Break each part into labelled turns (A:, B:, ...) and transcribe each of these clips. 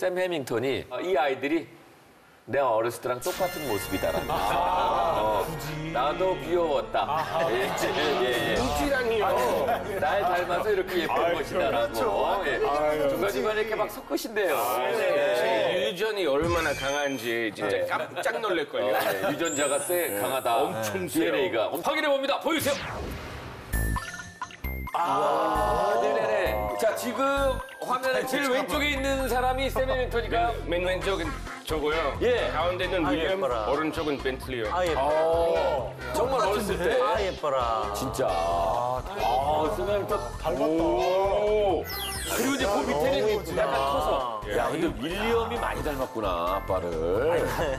A: 샘 해밍턴이 어, 이 아이들이 내가 어렸을 때랑 똑같은 모습이다라는 거. 어, 나도 귀여웠다. 예, 예, 예.
B: 눈치라니요.
A: 날 닮아서 이렇게 예쁜 것이다라고. 예. 중간중간에 이렇게 막 섞으신대요. 네.
B: 유전이 얼마나 강한지 진짜
A: 네.
B: 깜짝 놀랄걸요.
A: 네, 유전자가 세, 강하다.
B: 엄청 세요.
A: DNA가. 확인해 봅니다. 보여주세요. 아, 네네네. 자, 지금 화면에 제일 왼쪽에 있는 사람이 샘 해밍턴이니까
B: 맨 왼쪽은 저고요.
A: 예.
B: 가운데는
C: 아,
B: 윌리엄,
C: 예뻐라.
B: 오른쪽은 벤틀리요.
C: 아 예뻐라.
A: 정말 어렸을 때.
C: 아 예뻐라.
A: 진짜. 아, 샘 해밍턴
B: 오.
A: 그리고 이제 그 밑에는 약간 근데 윌리엄이 많이 닮았구나, 아빠를.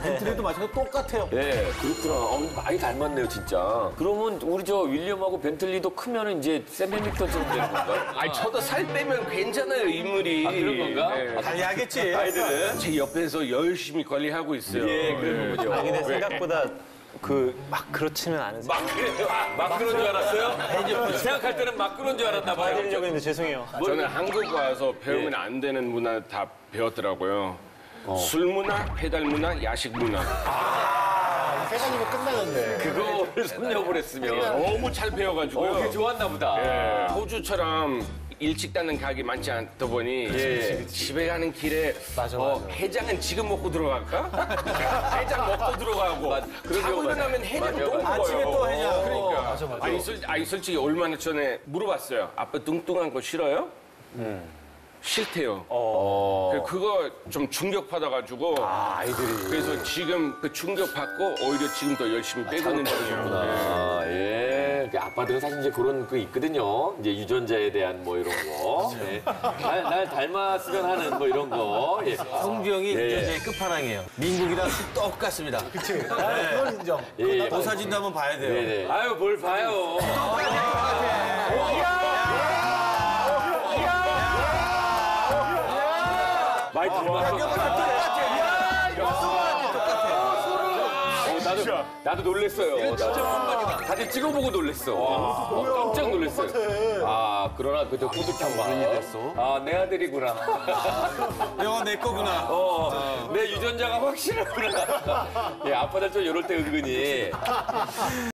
C: 벤틀리도 마찬가지로 똑같아요.
A: 예, 그렇구나. 어, 많이 닮았네요, 진짜. 그러면 우리 저 윌리엄하고 벤틀리도 크면 이제 샘 해밍턴처럼 되는 건가요?
B: 아니 저도 살 빼면 괜찮아요 인물이.
A: 아, 그런 건가?
B: 네.
C: 관리하겠지.
A: 아이들은?
B: 제 옆에서 열심히 관리하고 있어요.
A: 예, 그런 거군요.
C: 아 근데 생각보다 그 막 그렇지는 않으세요.
A: 막 그래요? 막 그런 줄 알았어요? 생각할 때는 막 그런 줄 알았나 봐요.
C: 해드리려고 했는데 죄송해요.
B: 저는 한국 와서 배우면
A: 예.
B: 안 되는 문화 다 배웠더라고요.
A: 어.
B: 술 문화, 배달 문화, 야식 문화.
D: 세 가지면 끝나는데.
A: 그거를 섭렵을 했으면.
B: 너무 잘 배워가지고요.
A: 어, 그게 좋았나 보다.
B: 예. 호주처럼 일찍 닫는 가게 많지 않다 보니
A: 예.
B: 집에 가는 길에 어, 해장은 지금 먹고 들어갈까? 해장 먹고 들어가고 자고 일어나면. 해장 또. 먹어요.
C: 아침에 또 해장.
B: 그러니까.
D: 맞아, 맞아.
B: 아니, 솔, 아니 솔직히 얼마나 전에 물어봤어요. 아빠 뚱뚱한 거 싫어요? 싫대요. 그- 그거 좀 충격 받아가지고
A: 아이들이.
B: 그래서 지금 그 충격 받고 오히려 지금 더 열심히 빼고 있는 중이에요.
A: 아, 예. 그 아빠들은 사실 이제 그런 거 있거든요. 이제 유전자에 대한 뭐 이런 거. 예. 날, 날 닮았으면 하는 뭐 이런 거. 예.
C: 성주 형이
A: 예.
C: 유전자의 끝판왕이에요. 민국이랑 똑같습니다.
D: 그치. 아, 그건 인정.
A: 예, 예.
C: 도사진도 한번 봐야 돼요.
A: 네네. 아유, 뭘 봐요. 많이 닮았어. 어, 나도, 나도 놀랬어요. 나도. 다들 찍어보고 놀랬어. 어, 깜짝 놀랐어요. 아, 그러나 그저 뿌듯한 됐어. 아, 내 아들이구나.
C: 영화 내 거구나.
A: 어, 내 유전자가 확실하구나. 예, 아빠들 좀 이럴 때 은근히